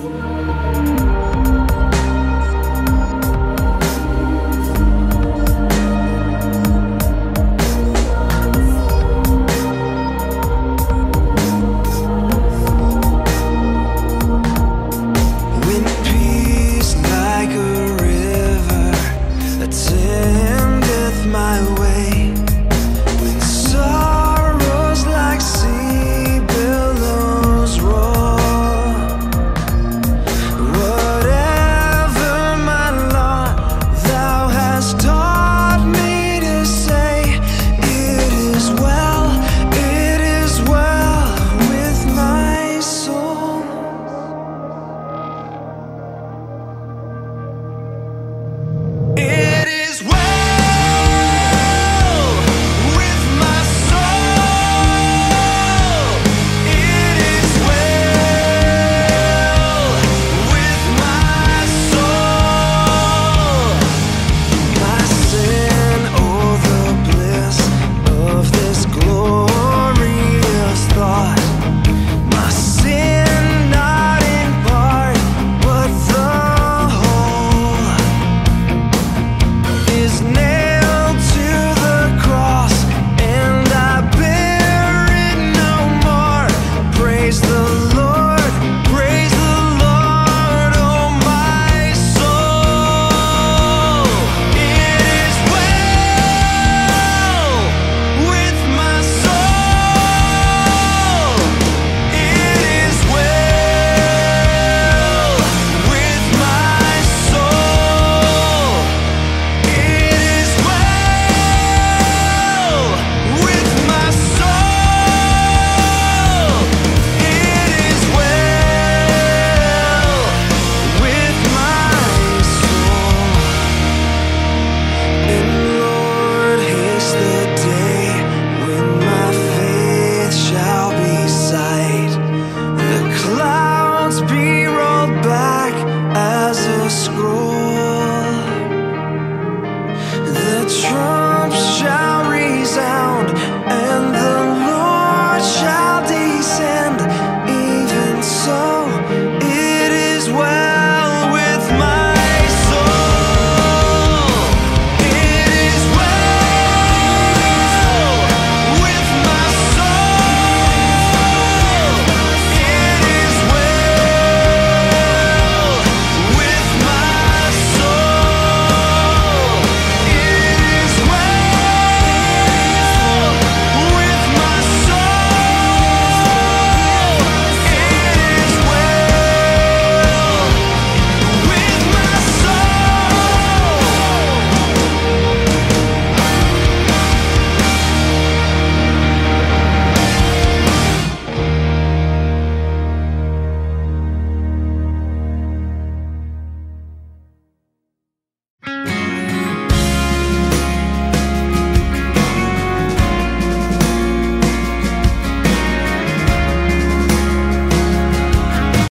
When